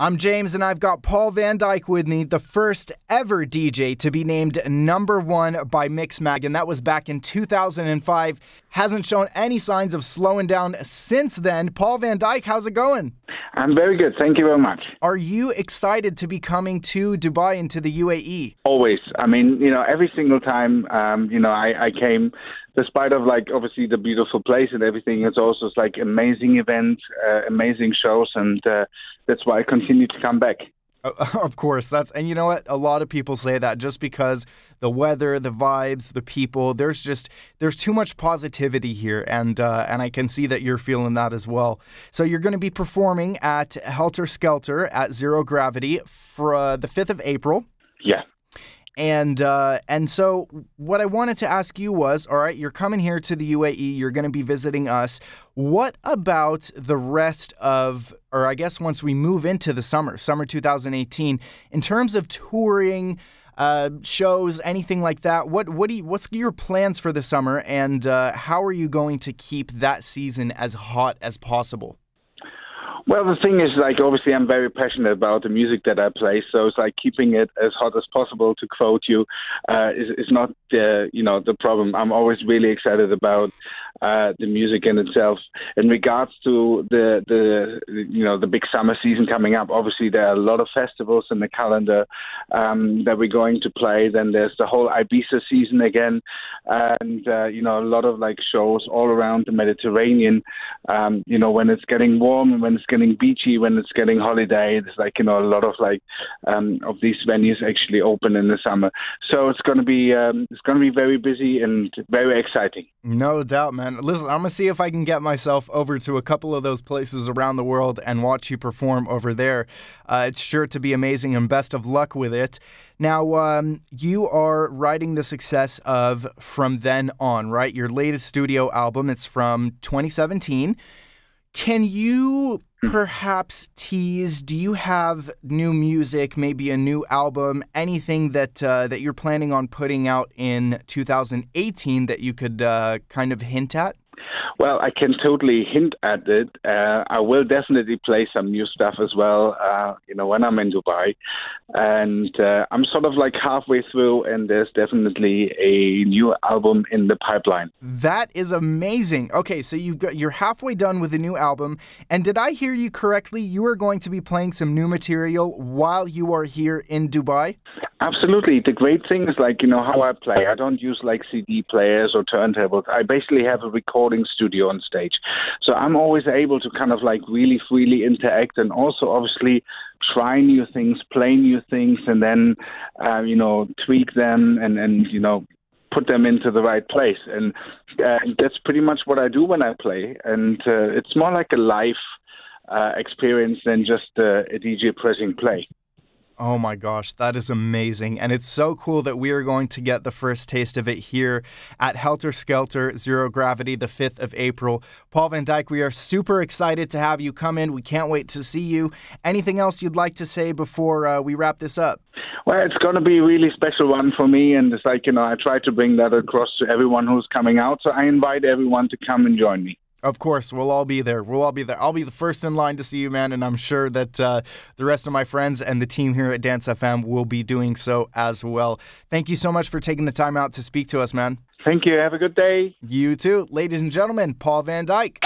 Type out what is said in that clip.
I'm James, and I've got Paul Van Dyk with me, the first ever DJ to be named number one by Mixmag, and that was back in 2005. Hasn't shown any signs of slowing down since then. Paul Van Dyk, how's it going? I'm very good. Thank you very much. Are you excited to be coming to Dubai and to the UAE? Always. I mean, you know, every single time, um, you know, I, I came, despite of like obviously the beautiful place and everything, it's also like amazing events, uh, amazing shows, and uh, that's why I continue to come back. Of course, that's and you know what? A lot of people say that just because the weather, the vibes, the people. There's just there's too much positivity here, and uh, and I can see that you're feeling that as well. So you're going to be performing at Helter Skelter at Zero Gravity for uh, the fifth of April. Yeah. And uh, and so what I wanted to ask you was, all right, you're coming here to the UAE, you're going to be visiting us. What about the rest of, or I guess once we move into the summer, summer 2018, in terms of touring? Uh, shows, anything like that. What what do you, what's your plans for the summer, and uh, how are you going to keep that season as hot as possible? Well, the thing is, like, obviously, I'm very passionate about the music that I play, so it's like keeping it as hot as possible. To quote you, uh, is is not the you know the problem. I'm always really excited about uh, the music in itself. In regards to the the you know the big summer season coming up, obviously there are a lot of festivals in the calendar um, that we're going to play. Then there's the whole Ibiza season again, and uh, you know a lot of like shows all around the Mediterranean. Um, you know when it's getting warm when it's getting beachy, when it's getting holiday, there's like you know a lot of like um, of these venues actually open in the summer. So it's going to be um, it's going to be very busy and very exciting. No doubt, man. Listen, I'm gonna see if I can get myself over to a couple of those places around the world and watch you perform over there. Uh, it's sure to be amazing, and best of luck with it. Now, um, you are writing the success of From Then On, right? Your latest studio album. It's from 2017. Can you perhaps tease? Do you have new music, maybe a new album, anything that uh, that you're planning on putting out in 2018 that you could uh, kind of hint at? Well, I can totally hint at it. Uh, I will definitely play some new stuff as well. Uh, you know, when I'm in Dubai, and uh, I'm sort of like halfway through, and there's definitely a new album in the pipeline. That is amazing. Okay, so you've got you're halfway done with the new album, and did I hear you correctly? You are going to be playing some new material while you are here in Dubai. Absolutely. The great thing is like, you know, how I play. I don't use like CD players or turntables. I basically have a recording studio on stage. So I'm always able to kind of like really freely interact and also obviously try new things, play new things, and then, uh, you know, tweak them and, and, you know, put them into the right place. And uh, that's pretty much what I do when I play. And uh, it's more like a live uh, experience than just uh, a DJ pressing play. Oh my gosh, that is amazing. And it's so cool that we are going to get the first taste of it here at Helter Skelter Zero Gravity, the 5th of April. Paul Van Dyk, we are super excited to have you come in. We can't wait to see you. Anything else you'd like to say before uh, we wrap this up? Well, it's going to be a really special one for me. And it's like, you know, I try to bring that across to everyone who's coming out. So I invite everyone to come and join me. Of course, we'll all be there. We'll all be there. I'll be the first in line to see you, man, and I'm sure that uh, the rest of my friends and the team here at Dance FM will be doing so as well. Thank you so much for taking the time out to speak to us, man. Thank you. Have a good day. You too. Ladies and gentlemen, Paul Van Dyk.